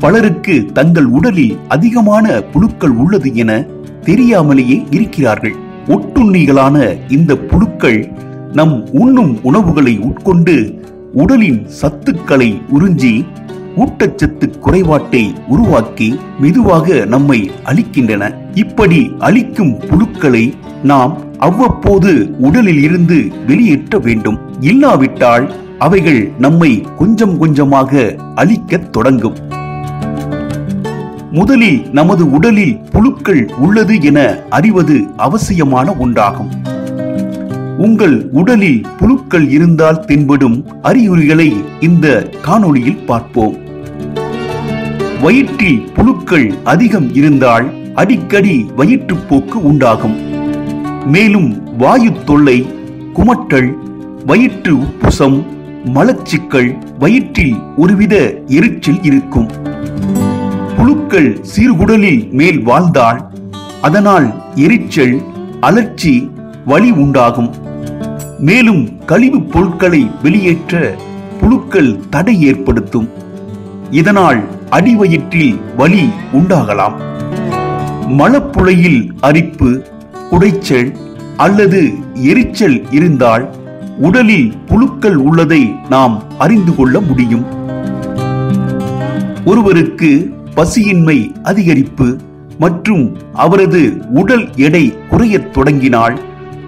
பலருக்கு தங்கள் உடலில் அதிகமான புழுக்கள் உள்ளது என தெரியாமலேயே இருக்கிறார்கள். ஒட்டுண்ணிகளான இந்த புழுக்கள் நம் உண்ணும் உணவுகளை உட்கொண்டு உடலின் சத்துக்களை உறிஞ்சி ஊட்டச்சத்து குறைபாட்டை உருவாக்கி மெதுவாக நம்மை அழிக்கின்றன. இப்படி அழிக்கும் புழுக்களை நாம் அவ்வப்போது உடலில் இருந்து வெளியேற்ற வேண்டும். இல்லாவிட்டால் அவைகள் நம்மை கொஞ்சம் கொஞ்சமாக அழிக்கத் தொடங்கும். முதலில் நமது உடலில் புழுக்கள் உள்ளது என அறிவது அவசியமான ஒன்றாகும். உங்கள் உடலில் புழுக்கள் இருந்தால் தென்படும் அறிகுறிகளை இந்த காணொளியில் பார்ப்போம். வயிற்றில் புழுக்கள் அதிகம் இருந்தால் அடிக்கடி வயிற்றுப்போக்கு உண்டாகும். மேலும் வாயு தொல்லை குமட்டல் வயிற்று உப்புசம் மலச்சிக்கல் வயிற்றில் ஒருவித எரிச்சல் இருக்கும். புழுக்கள் சீர்குடலில் மேல் வாழ்ந்தால் அதனால் எரிச்சல் அலர்ச்சி வலி உண்டாகும். மேலும் கழிவுப் பொருட்களை வெளியேற்ற புழுக்கள் தடை ஏற்படுத்தும். இதனால் அடிவயிற்றில் வலி உண்டாகலாம். மலப்புழையில் அரிப்பு குடைச்சல் அல்லது எரிச்சல் இருந்தால் உடலில் புழுக்கள் உள்ளதை நாம் அறிந்து கொள்ள முடியும். ஒருவருக்கு பசியின்மை அதிகரிப்பு மற்றும் அவரது உடல் எடை குறையத் தொடங்கினால்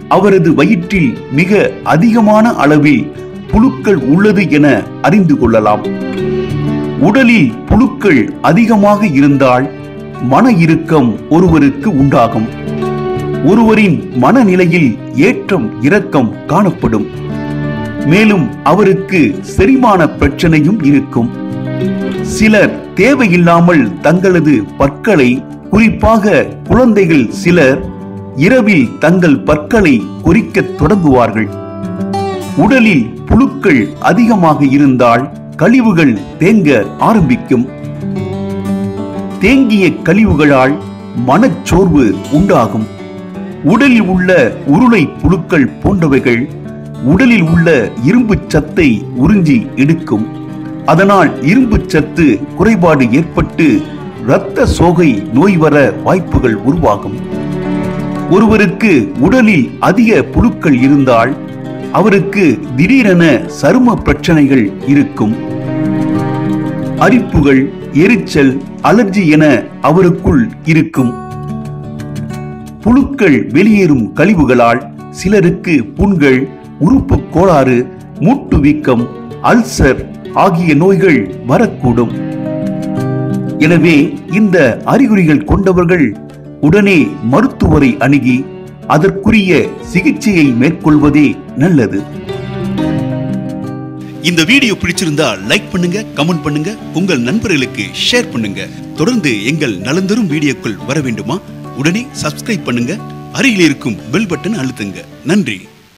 அவரது வயிற்றில் மிக அதிகமான அளவில் புழுக்கள் உள்ளது என அறிந்து கொள்ளலாம். உடலில் புழுக்கள் அதிகமாக இருந்தால் மன இறுக்கம் ஒருவருக்கு உண்டாகும். ஒருவரின் மனநிலையில் ஏற்றம் இரக்கம் காணப்படும். மேலும் அவருக்கு செரிமான பிரச்சனையும் இருக்கும். சிலர் தேவையில்லாமல் தங்களது பற்களை குறிப்பாக குழந்தைகள் சிலர் இரவில் தங்கள் பற்களை குறிக்கத் தொடங்குவார்கள். உடலில் புழுக்கள் அதிகமாக இருந்தால் கழிவுகள் தேங்க ஆரம்பிக்கும். தேங்கிய கழிவுகளால் மனச்சோர்வு உண்டாகும். உடலில் உள்ள உருளை புழுக்கள் போன்றவைகள் உடலில் உள்ள இரும்பு சத்தை உறிஞ்சி எடுக்கும். அதனால் இரும்பு சத்து குறைபாடு ஏற்பட்டு இரத்த சோகை நோய் வர வாய்ப்புகள் உருவாகும். ஒருவருக்கு உடலில் அதிக புழுக்கள் இருந்தால் அவருக்கு திடீரென சரும பிரச்சனைகள் இருக்கும். அரிப்புகள் எரிச்சல் அலர்ஜி என அவருக்குள் இருக்கும். புழுக்கள் வெளியேறும் கழிவுகளால் சிலருக்கு புண்கள் உறுப்பு கோளாறு மூட்டு வீக்கம் அல்சர் ஆகிய நோய்கள் வரக்கூடும். எனவே இந்த அறிகுறிகள் கொண்டவர்கள் உடனே மருத்துவரை அணுகி அதற்குரிய சிகிச்சையை மேற்கொள்வதே நல்லது. இந்த வீடியோ பிடிச்சிருந்தா லைக் பண்ணுங்க கமெண்ட் பண்ணுங்க உங்கள் நண்பர்களுக்கு ஷேர் பண்ணுங்க. தொடர்ந்து எங்கள் நலந்தரும் வீடியோக்கள் வர வேண்டுமா? உடனே சப்ஸ்கிரைப் பண்ணுங்க அருகில் இருக்கும் பெல் பட்டன் அழுத்துங்க. நன்றி.